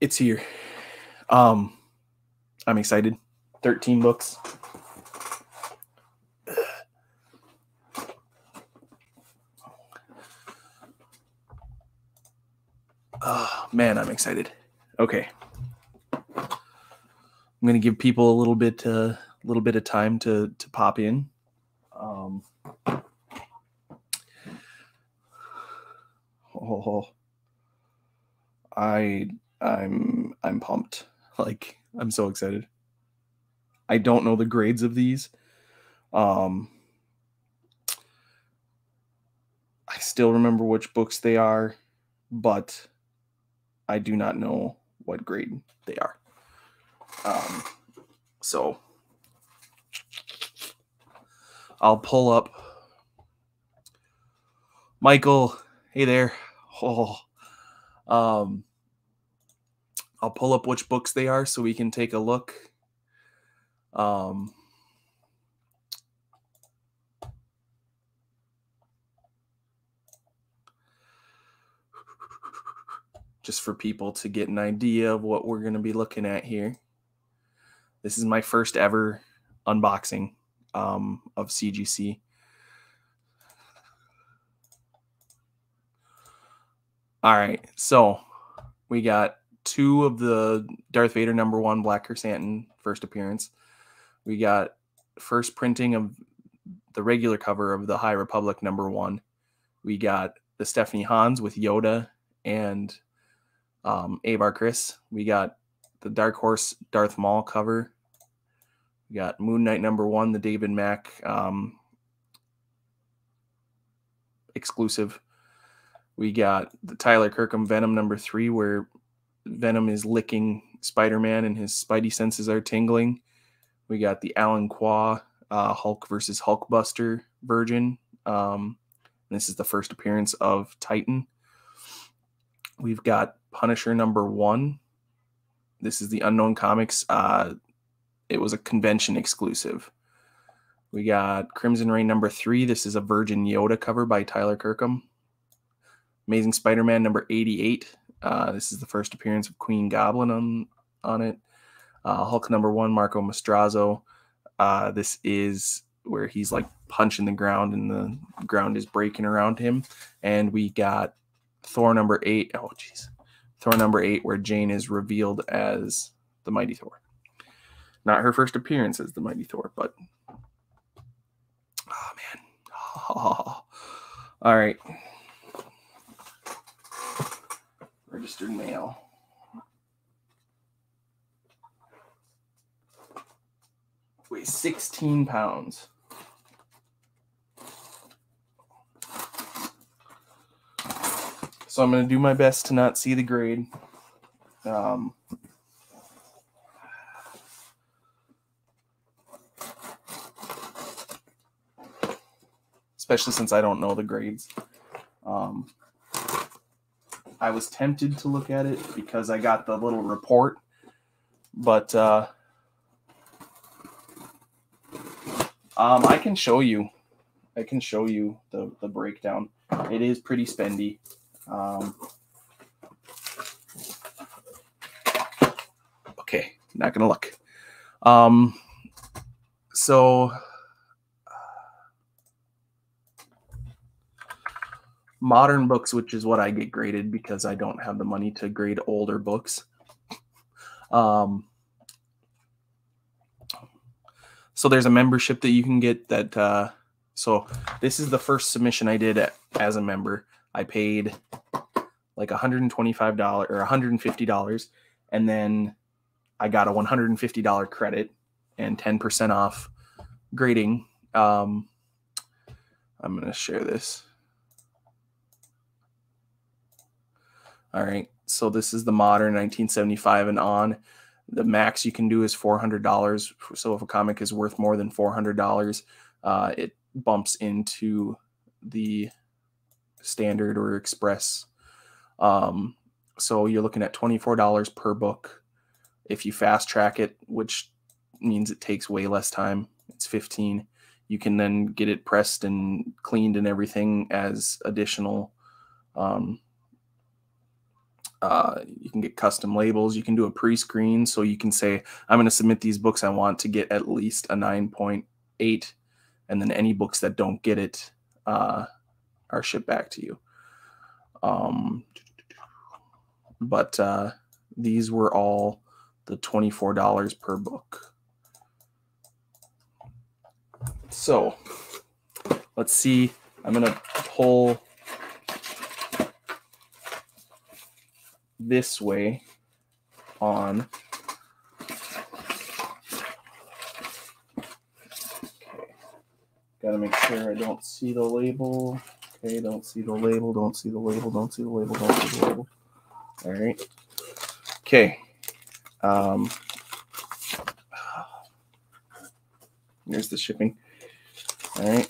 it's here. Um, I'm excited. 13 books. Oh, man, I'm excited. Okay. I'm going to give people a little bit a uh, little bit of time to to pop in. Um, oh, I I'm I'm pumped. Like I'm so excited. I don't know the grades of these. Um, I still remember which books they are, but I do not know what grade they are. Um, so I'll pull up Michael. Hey there. Oh, um, I'll pull up which books they are so we can take a look. Um, just for people to get an idea of what we're going to be looking at here. This is my first ever unboxing um, of CGC. All right, so we got two of the Darth Vader number one Black Krrsantan first appearance. We got first printing of the regular cover of the High Republic number one. We got the Stephanie Hans with Yoda and um, Avar Kriss. We got the Dark Horse Darth Maul cover. We got Moon Knight number one, the David Mack um, exclusive. We got the Tyler Kirkham Venom number three, where Venom is licking Spider Man and his spidey senses are tingling. We got the Alan Quah uh, Hulk versus Hulkbuster Virgin. Um, this is the first appearance of Titan. We've got Punisher number one. This is the Unknown Comics. Uh, it was a convention exclusive. We got Crimson Reign number three. This is a Virgin Yoda cover by Tyler Kirkham. Amazing Spider Man number 88. Uh, this is the first appearance of Queen Goblin on on it. Uh, Hulk number one, Marco Maestrazzo. Uh, this is where he's like punching the ground and the ground is breaking around him. And we got Thor number eight. Oh, jeez. Thor number eight, where Jane is revealed as the Mighty Thor. Not her first appearance as the Mighty Thor, but oh man. Oh. All right. Registered mail. Weighs 16 pounds. So I'm going to do my best to not see the grade. Um, especially since I don't know the grades. Um, I was tempted to look at it because I got the little report, but uh, um, I can show you. I can show you the the breakdown. It is pretty spendy. Um, okay, not gonna look. Um, so modern books, which is what I get graded because I don't have the money to grade older books. Um, so there's a membership that you can get that. Uh, so this is the first submission I did as a member. I paid like $125 or $150, and then I got a $150 credit and 10% off grading. Um, I'm going to share this. All right. So this is the modern 1975 and on. The max you can do is $400. So if a comic is worth more than $400, uh, it bumps into the standard or express. Um, so you're looking at $24 per book. If you fast track it, which means it takes way less time, it's 15. You can then get it pressed and cleaned and everything as additional um, Uh, you can get custom labels. You can do a pre-screen, so you can say, "I'm going to submit these books. I want to get at least a 9.8," and then any books that don't get it uh, are shipped back to you. Um, but uh, these were all the $24 per book. So let's see. I'm going to pull this way on. Okay. Got to make sure I don't see the label. Okay, don't see the label, don't see the label, don't see the label, don't see the label. All right. Okay. Um, there's the shipping. All right.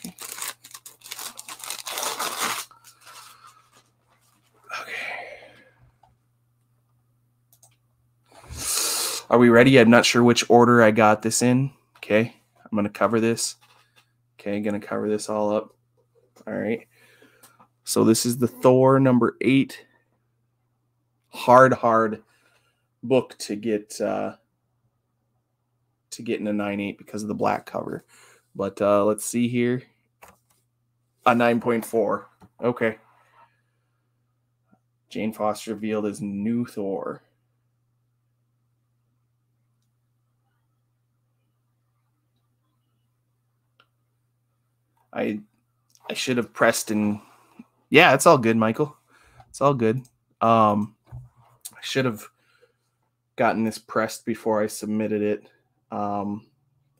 Are we ready? I'm not sure which order I got this in. Okay. I'm going to cover this. Okay. Going to cover this all up. All right. So this is the Thor number eight. Hard, hard book to get uh, to get in a nine eight because of the black cover. But uh, let's see here. A 9.4. Okay. Jane Foster revealed as new Thor. I I should have pressed and yeah, it's all good, Michael. It's all good. Um I should have gotten this pressed before I submitted it. Um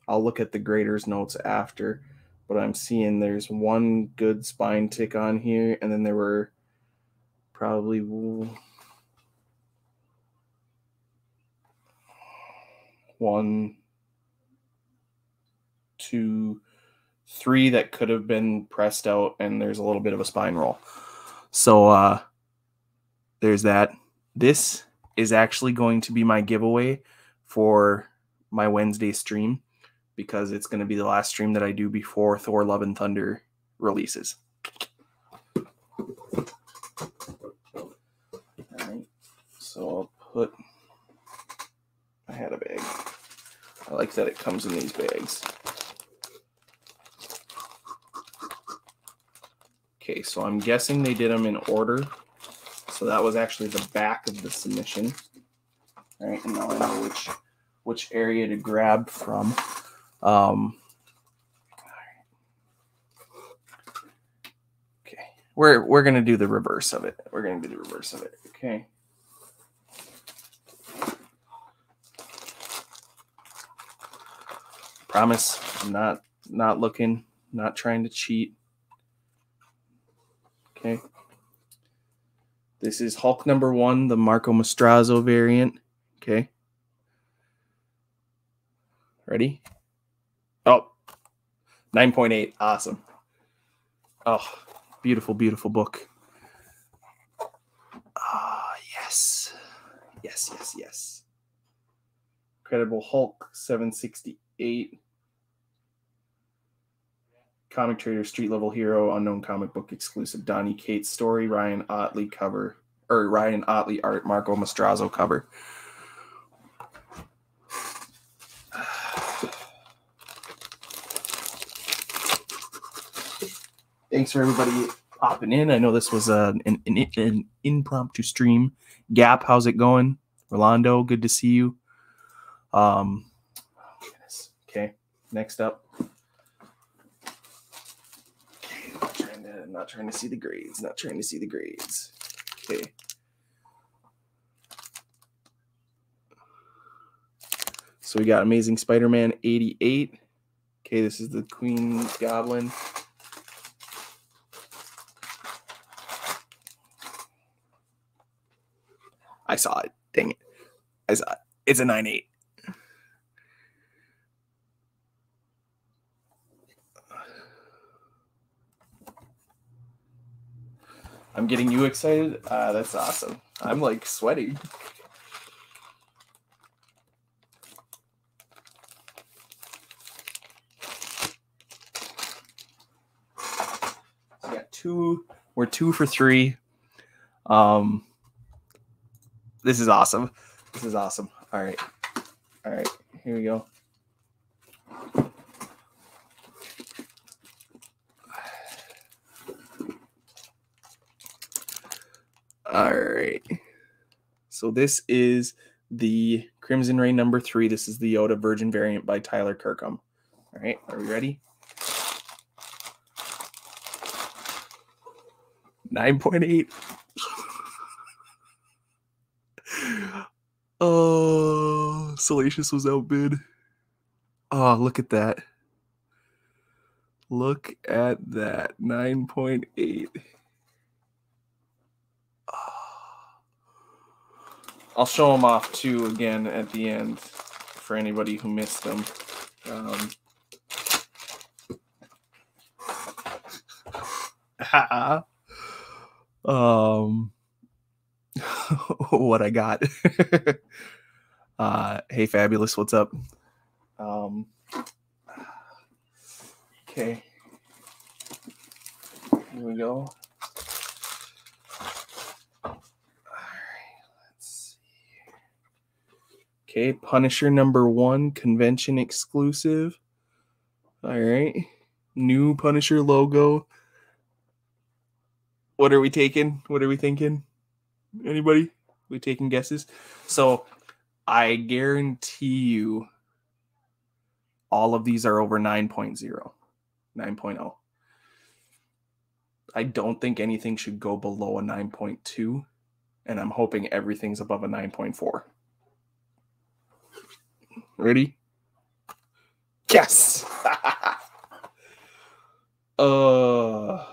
I'll look at the grader's notes after, but I'm seeing there's one good spine tick on here and then there were probably one two three that could have been pressed out, and there's a little bit of a spine roll. So uh, there's that. This is actually going to be my giveaway for my Wednesday stream because it's going to be the last stream that I do before Thor Love and Thunder releases. All right. So I'll put I had a bag. I like that it comes in these bags. Okay, so I'm guessing they did them in order. So that was actually the back of the submission. All right, and now I know which which area to grab from. Um, okay, we're we're gonna do the reverse of it. We're gonna do the reverse of it. Okay. Promise, I'm not not looking, not trying to cheat. Okay. This is Hulk number one, the Marco Maestrazzo variant. Okay. Ready? Oh, 9.8. Awesome. Oh, beautiful, beautiful book. Ah, yes. Yes, yes, yes. Incredible Hulk 768 comic trader, street level hero, unknown comic book exclusive, Donny Cates story, Ryan Ottley cover, or Ryan Ottley art, Marco Maestrazzo cover. Thanks for everybody popping in. I know this was uh, an, an, an impromptu stream. Gap, how's it going? Rolando, good to see you. Um, okay, next up. I'm not trying to see the grades. Not trying to see the grades. Okay. So we got Amazing Spider-Man 88. Okay, this is the Queen Goblin. I saw it. Dang it. I saw it. It's a 9-8. I'm getting you excited. Uh, that's awesome. I'm like sweaty. So got two. We're two for three. Um, This is awesome. This is awesome. All right. All right. Here we go. All right. So this is the Crimson Reign number three. This is the Yoda Virgin variant by Tyler Kirkham. All right, are we ready? 9.8. oh, Salacious was outbid. Oh, look at that. Look at that. 9.8. I'll show them off too again at the end for anybody who missed them. Um, um what I got. uh hey fabulous, what's up? Um okay. Here we go. Okay, Punisher number one, convention exclusive. All right. New Punisher logo. What are we taking? What are we thinking? Anybody? We taking guesses? So I guarantee you all of these are over 9.0, 9.0. I don't think anything should go below a 9.2, and I'm hoping everything's above a 9.4. Ready? Yes. uh.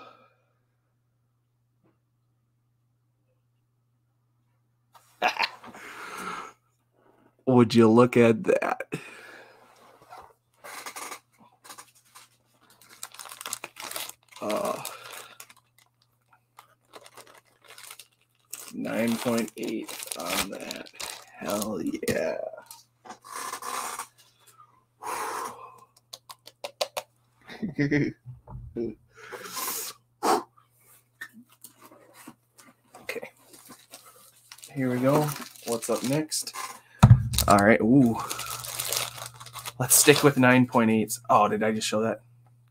Would you look at that? Uh, 9.8 on that. Hell yeah. Okay. Here we go. What's up next? All right. Ooh. Let's stick with 9.8s. Oh, did I just show that?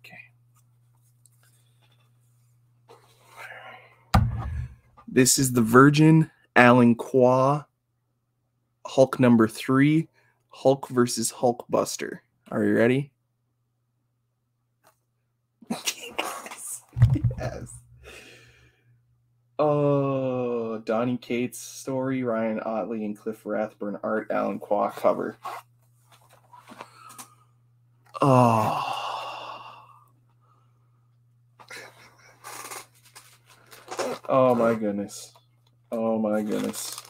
Okay. This is the Virgin Alan Quah Hulk number three, Hulk versus Hulk Buster. Are you ready? Yes. Oh, Donny Cates story, Ryan Ottley and Cliff Rathburn art, Alan Quah cover. Oh. Oh my goodness. Oh my goodness.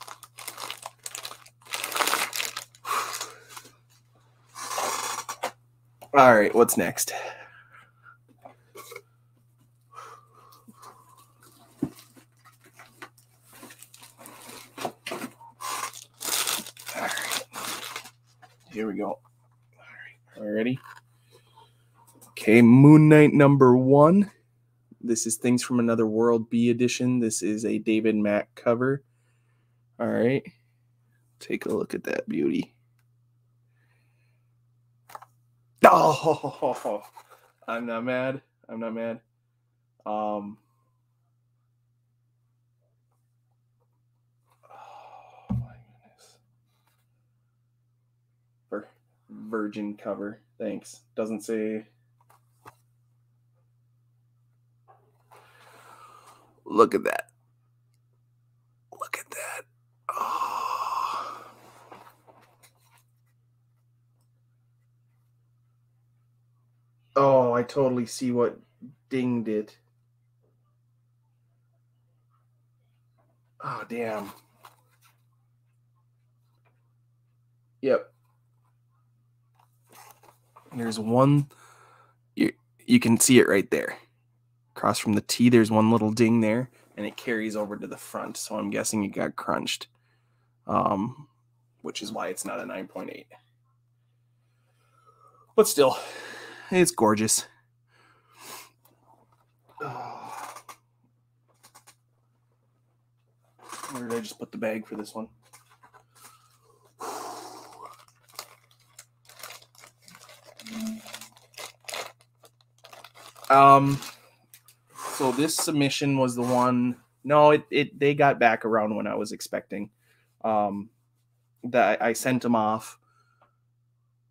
All right, what's next? Here we go. All right. All ready? Okay, Moon Knight number one. This is Things from Another World B edition. This is a David Mack cover. All right. Take a look at that beauty. Oh, I'm not mad. I'm not mad. Um, virgin cover. Thanks. Doesn't say. Look at that. Look at that. Oh. oh, I totally see what Ding did. Oh, damn. Yep. There's one you you can see it right there. Across from the T, there's one little ding there, and it carries over to the front. So I'm guessing it got crunched. Um, which is why it's not a 9.8. But still, it's gorgeous. Where did I just put the bag for this one? Um, so this submission was the one. No, it, it they got back around when I was expecting. Um, that I sent them off.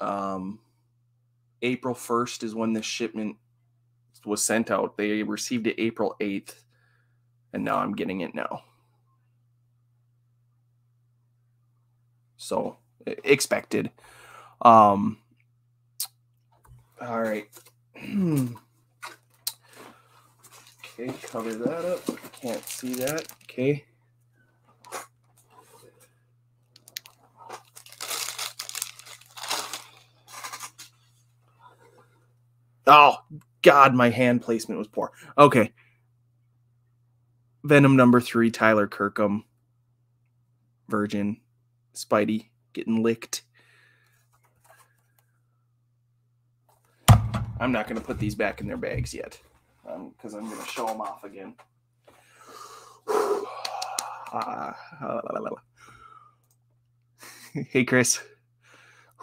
Um, April first is when the shipment was sent out. They received it April eighth, and now I'm getting it now. So expected. Um. All right. Okay, cover that up. Can't see that. Okay. Oh, God, my hand placement was poor. Okay. Venom number three, Tyler Kirkham. Virgin. Spidey getting licked. I'm not going to put these back in their bags yet because um, I'm going to show them off again. hey, Chris.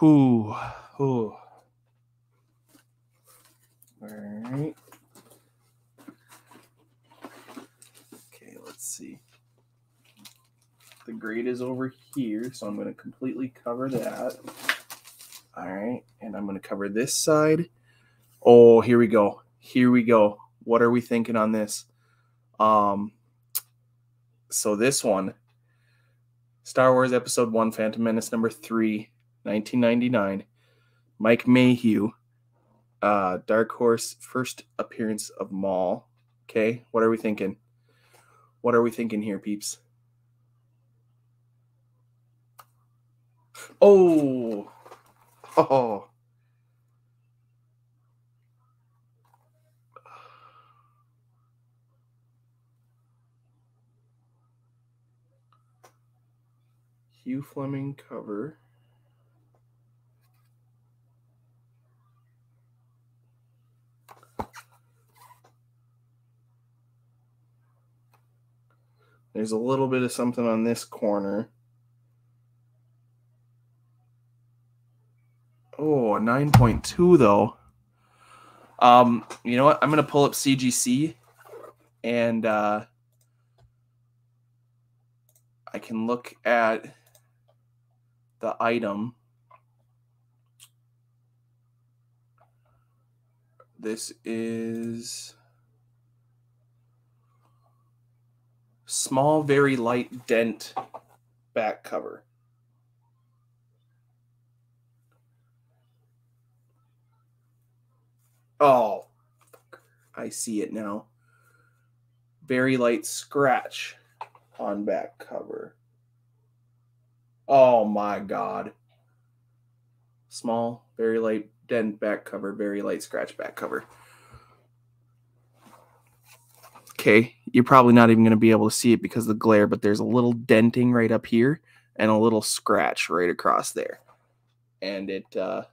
Ooh, ooh. All right. Okay, let's see. The grate is over here, so I'm going to completely cover that. All right, and I'm going to cover this side. Oh, here we go. Here we go. What are we thinking on this? Um, so this one, Star Wars Episode 1, Phantom Menace number 3, 1999. Mike Mayhew, uh, Dark Horse, first appearance of Maul. Okay, what are we thinking? What are we thinking here, peeps? Oh, oh, Hugh Fleming cover. There's a little bit of something on this corner. Oh, 9.2 though. Um, you know what? I'm gonna pull up CGC and uh I can look at the item. This is small, very light dent back cover. Oh, I see it now. Very light scratch on back cover. Oh my god. Small, very light dent back cover, very light scratch back cover. Okay, you're probably not even going to be able to see it because of the glare, but there's a little denting right up here and a little scratch right across there. And it uh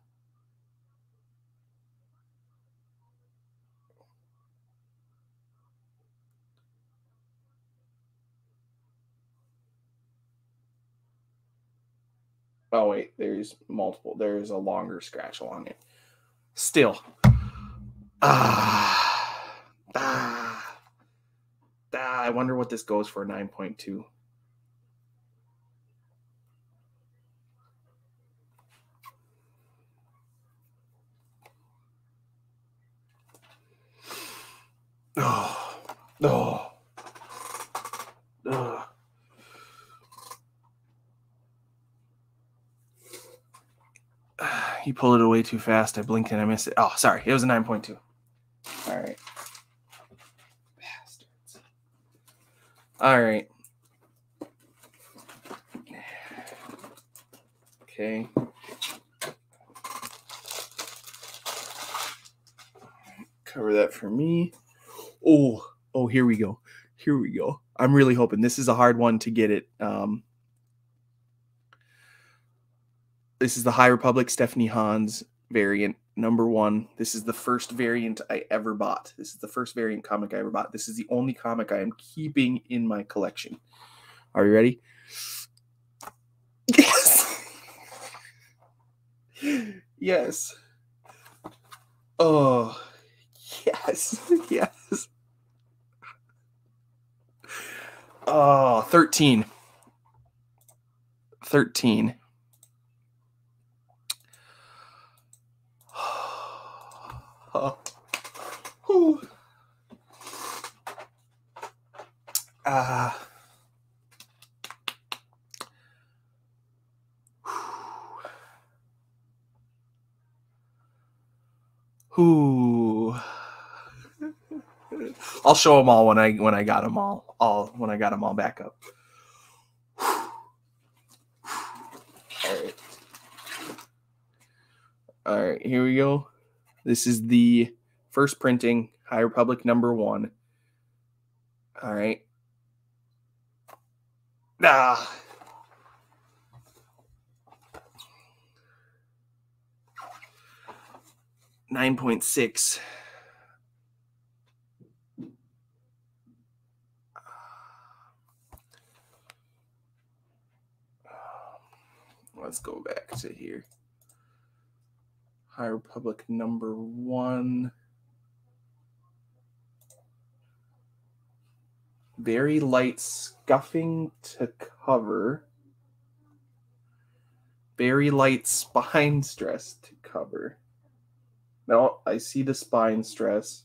Oh wait, there's multiple. There's a longer scratch along it. Still. Ah. Ah. ah I wonder what this goes for 9.2. Oh. Oh. Ugh. He pulled it away too fast. I blinked and I missed it. Oh, sorry. It was a 9.2. All right. Bastards. All right. Okay. Cover that for me. Oh, oh, here we go. Here we go. I'm really hoping this is a hard one to get it. Um, This is the High Republic Stephanie Hans variant number one. This is the first variant I ever bought. This is the first variant comic I ever bought. This is the only comic I am keeping in my collection. Are you ready? Yes. yes. Oh, yes. Yes. Oh, 13. 13. Oh. Whew. Ah. Whew. I'll show them all when I when I got them all all when I got them all back up. All right. All right, here we go. This is the first printing, High Republic number one. All right. Ah. Nine point six. Let's go back to here. High Republic number one. Very light scuffing to cover. Very light spine stress to cover. No, I see the spine stress.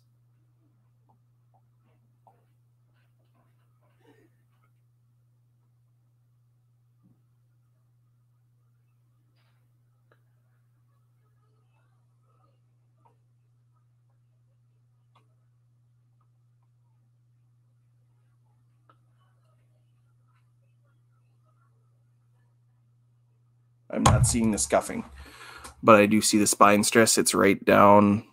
I'm not seeing the scuffing, but I do see the spine stress. It's right down.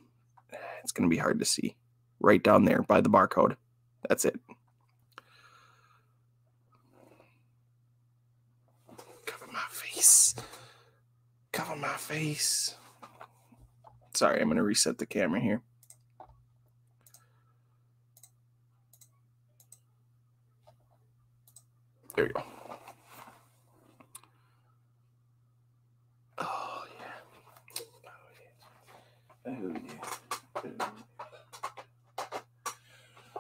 It's going to be hard to see. Right down there by the barcode. That's it. Cover my face. Cover my face. Sorry, I'm going to reset the camera here. There you go.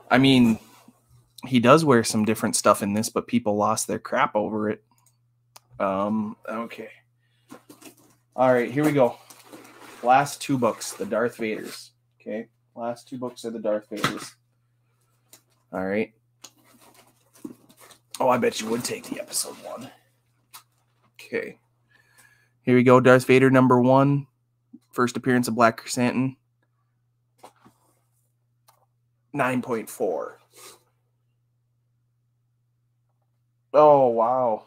I mean, he does wear some different stuff in this, but people lost their crap over it. Um, okay. All right, here we go. Last two books, the Darth Vaders. Okay. Last two books are the Darth Vaders. All right. Oh, I bet you would take the episode one. Okay. Here we go. Darth Vader number one. First appearance of Black Krrsantan. 9.4. Oh, wow.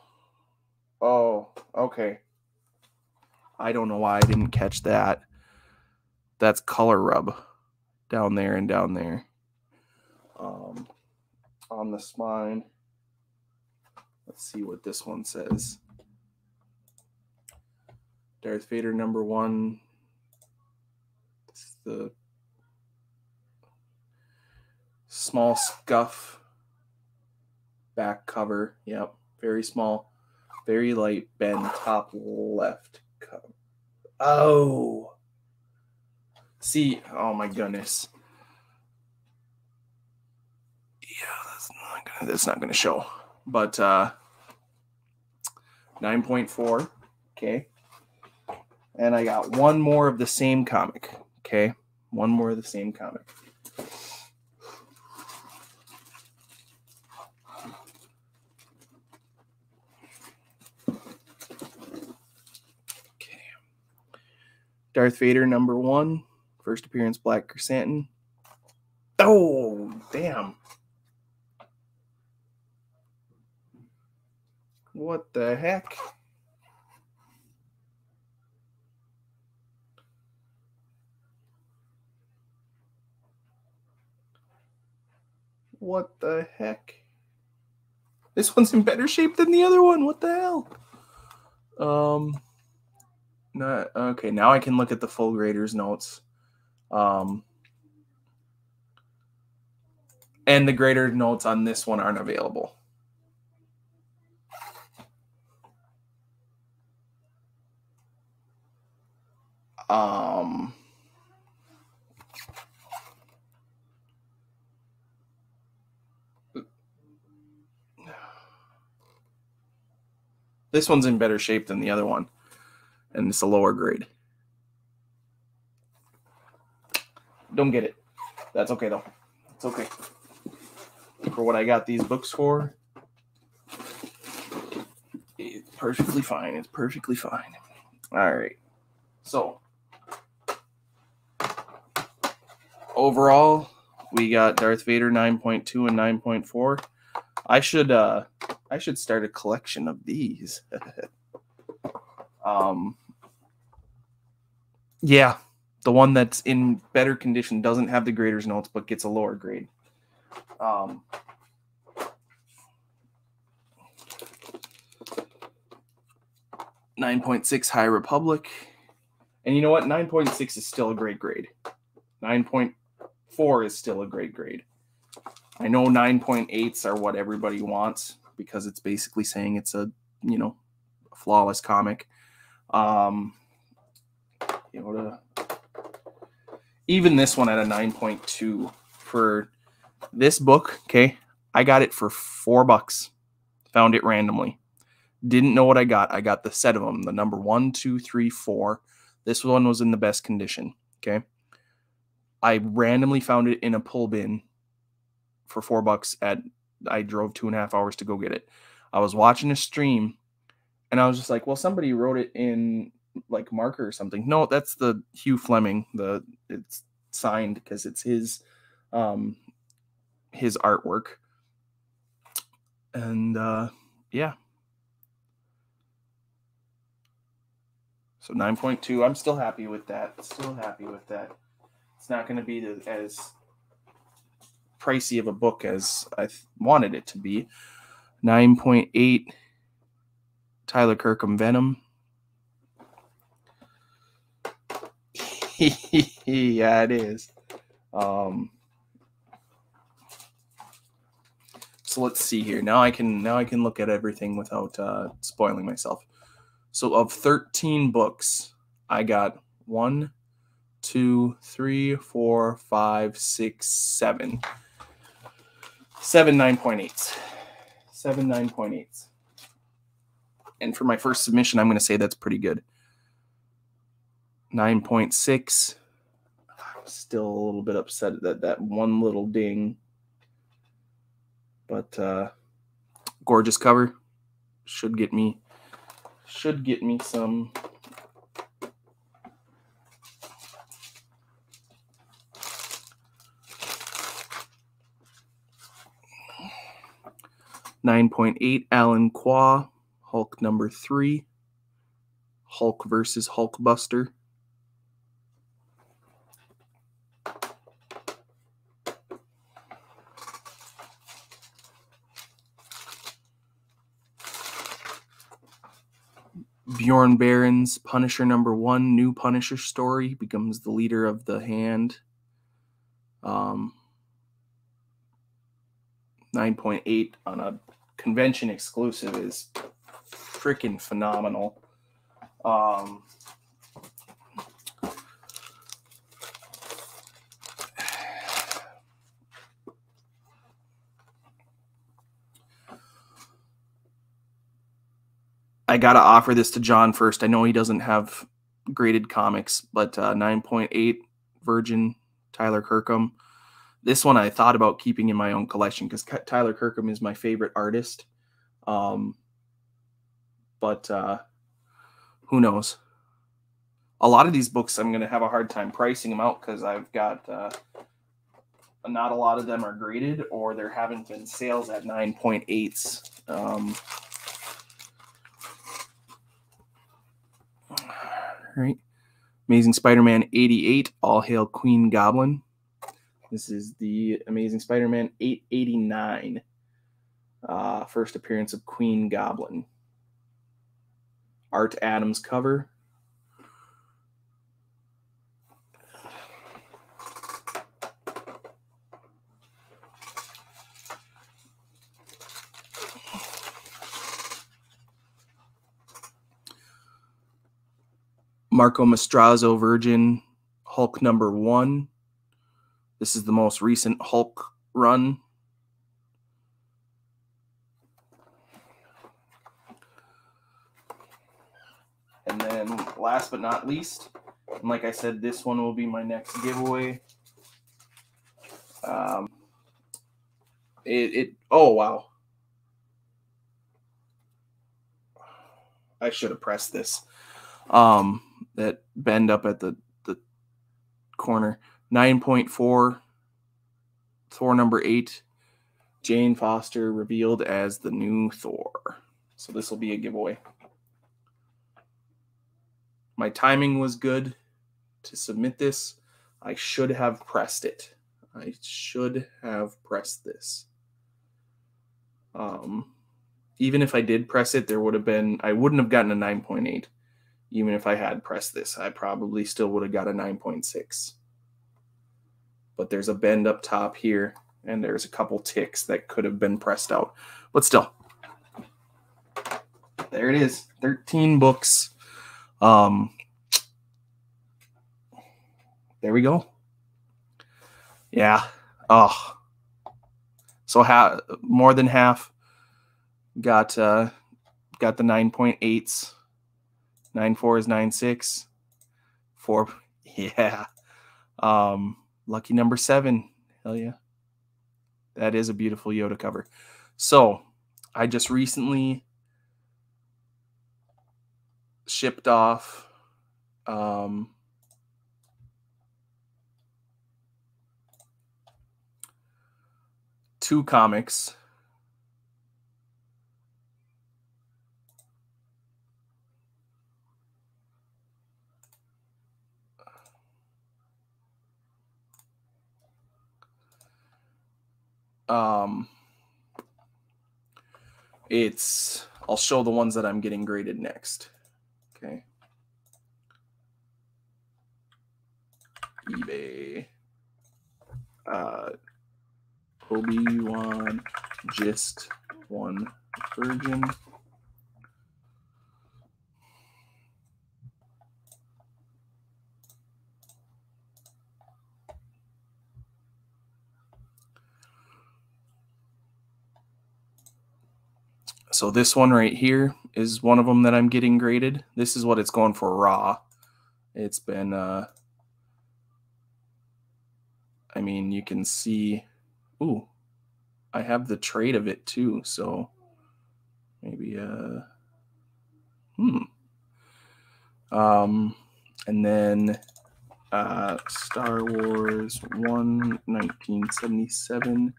Oh, okay. I don't know why I didn't catch that. That's color rub down there and down there. Um, on the spine. Let's see what this one says. Darth Vader number one. The small scuff back cover. Yep, very small, very light bend top left cover. Oh, see, oh my goodness. Yeah, that's not gonna that's not gonna show. But uh 9.4. Okay. And I got one more of the same comic. Okay. One more of the same comic. Okay. Darth Vader number one, first appearance Black Krrsantan. Oh, damn. What the heck? What the heck? This one's in better shape than the other one. What the hell? Um, not, okay, now I can look at the full graders notes. Um, and the grader notes on this one aren't available. Um, this one's in better shape than the other one, and it's a lower grade. Don't get it. That's okay though. It's okay. For what I got these books for, it's perfectly fine. It's perfectly fine. All right. So, overall, we got Darth Vader 9.2 and 9.4. I should uh I should start a collection of these. um Yeah, the one that's in better condition doesn't have the grader's notes but gets a lower grade. Um Nine point six High Republic, and you know what? Nine point six is still a great grade. Nine point four is still a great grade. I know 9.8s are what everybody wants because it's basically saying it's a, you know, a flawless comic. Um, you know, even this one at a 9.2 for this book, okay, I got it for four bucks. Found it randomly. Didn't know what I got. I got the set of them, the number one, two, three, four. This one was in the best condition. Okay. I randomly found it in a pull bin for four bucks at I drove two and a half hours to go get it. I was watching a stream and I was just like, well, somebody wrote it in like marker or something. No, that's the Hugh Fleming. The it's signed because it's his um his artwork. And uh yeah. So 9.2, I'm still happy with that. Still happy with that. It's not going to be as pricey of a book as I wanted it to be. 9.8 Tyler Kirkham Venom. yeah, it is. Um, so let's see here. Now I can now I can look at everything without uh, spoiling myself. So of 13 books, I got one, two, three, four, five, six, seven. Seven 9.8s. Seven 9.8s. And for my first submission, I'm going to say that's pretty good. 9.6. I'm Still a little bit upset that that one little ding. But uh, gorgeous cover. Should get me should get me some Nine point eight Alan Quah, Hulk number three, Hulk versus Hulkbuster. Bjorn Barends, Punisher number one, new Punisher story, becomes the leader of the hand. Um, 9.8 on a convention exclusive is freaking phenomenal. Um, I gotta offer this to John first. I know he doesn't have graded comics, but uh, 9.8 Virgin Tyler Kirkham. This one I thought about keeping in my own collection because Tyler Kirkham is my favorite artist. Um, but uh, who knows? A lot of these books I'm going to have a hard time pricing them out because I've got uh, not a lot of them are graded or there haven't been sales at 9.8s. Um, right? Amazing Spider-Man 88, All Hail Queen Goblin. This is the Amazing Spider-Man 889. Uh, first appearance of Queen Goblin. Art Adams cover. Marco Maestrazzo Virgin Hulk number one. This is the most recent Hulk run. And then last but not least, and like I said, this one will be my next giveaway. Um, it, it oh wow. I should have pressed this. Um, that bend up at the the corner. 9.4 Thor number 8 Jane Foster revealed as the new Thor. So this will be a giveaway. My timing was good to submit this. I should have pressed it. I should have pressed this. Um, even if I did press it, there would have been, I wouldn't have gotten a 9.8. Even if I had pressed this, I probably still would have got a 9.6. But there's a bend up top here, and there's a couple ticks that could have been pressed out. But still, there it is 13 books. Um, there we go. Yeah. Oh. So ha- more than half got uh got the 9.8s. 9.4 is 9.6. 4 yeah. Um lucky number 7. Hell yeah. That is a beautiful Yoda cover. So, I just recently shipped off um two comics. Um, it's, I'll show the ones that I'm getting graded next. Okay. eBay. Uh, Obi-Wan Gist One Virgin. So this one right here is one of them that I'm getting graded. This is what it's going for raw. It's been, uh, I mean, you can see Ooh, I have the trade of it too. So maybe, uh, hmm. Um, and then uh, Star Wars 1 1977.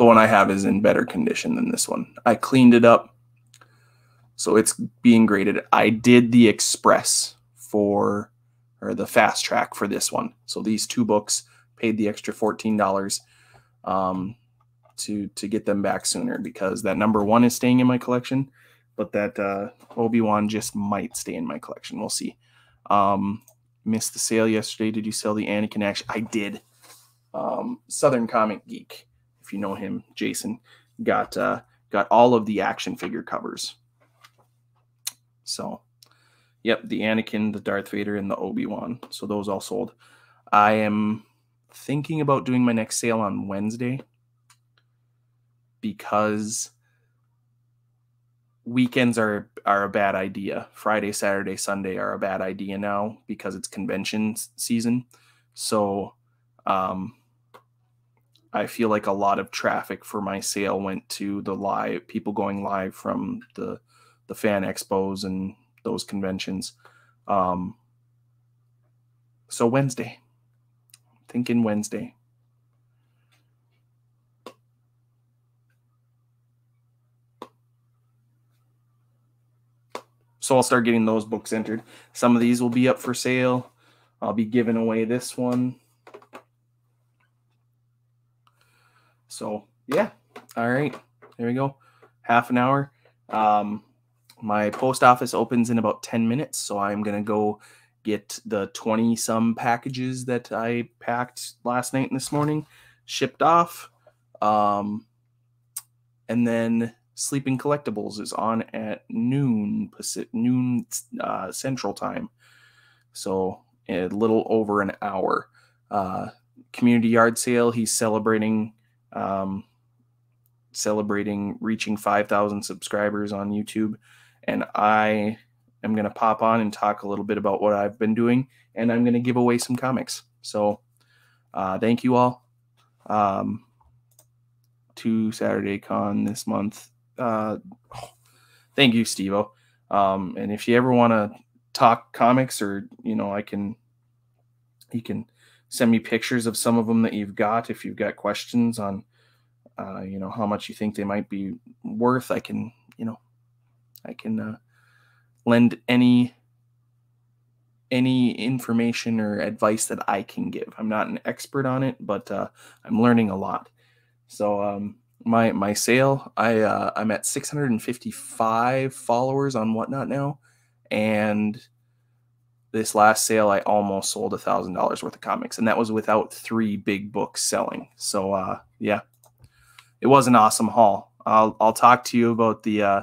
The one I have is in better condition than this one. I cleaned it up so it's being graded. I did the express for or the fast track for this one. So these two books paid the extra fourteen dollars um, to to get them back sooner because that number one is staying in my collection, but that uh, Obi Wan just might stay in my collection. We'll see. Um, missed the sale yesterday. Did you sell the Anakin action? I did. Um, Southern Comic Geek, you know him, Jason got uh, got all of the action figure covers so, yep, the Anakin, the Darth Vader, and the Obi Wan. So those all sold. I am thinking about doing my next sale on Wednesday because weekends are are a bad idea. Friday, Saturday, Sunday are a bad idea now because it's convention season. So um I feel like a lot of traffic for my sale went to the live people going live from the the fan expos and those conventions. Um, so Wednesday, thinking Wednesday. So I'll start getting those books entered. Some of these will be up for sale. I'll be giving away this one. So yeah, all right, there we go. Half an hour. Um, my post office opens in about 10 minutes, so I'm going to go get the 20 some packages that I packed last night and this morning shipped off. Um, and then Sleeping Collectibles is on at noon Pacific, noon uh, Central Time, so a little over an hour. Uh, community yard sale. He's celebrating um, celebrating reaching 5,000 subscribers on YouTube, and I am going to pop on and talk a little bit about what I've been doing, and I'm going to give away some comics. So, uh, thank you all. Um, to Saturday Con this month. Uh, thank you, Stevo. Um, and if you ever want to talk comics, or you know, I can, you can send me pictures of some of them that you've got. If you've got questions on, uh, you know, how much you think they might be worth, I can, you know, I can uh, lend any any information or advice that I can give. I'm not an expert on it, but uh, I'm learning a lot. So um, my my sale, I uh, I'm at 655 followers on whatnot now, and this last sale I almost sold a thousand dollars worth of comics, and that was without three big books selling. So uh, yeah, it was an awesome haul. I'll I'll talk to you about the uh,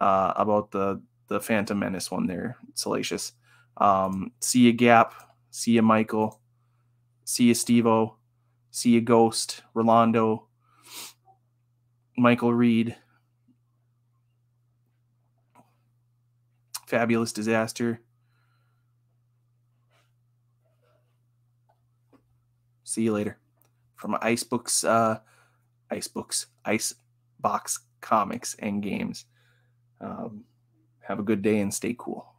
uh, about the the Phantom Menace one there, Salacious. Um, see you Gap, see you Michael, see you Stevo, see you Ghost, Rolando, Michael Reed, Fabulous Disaster. See you later. From Ice Books, uh, Ice Books, Ice Box Comics and Games. Um, have a good day and stay cool.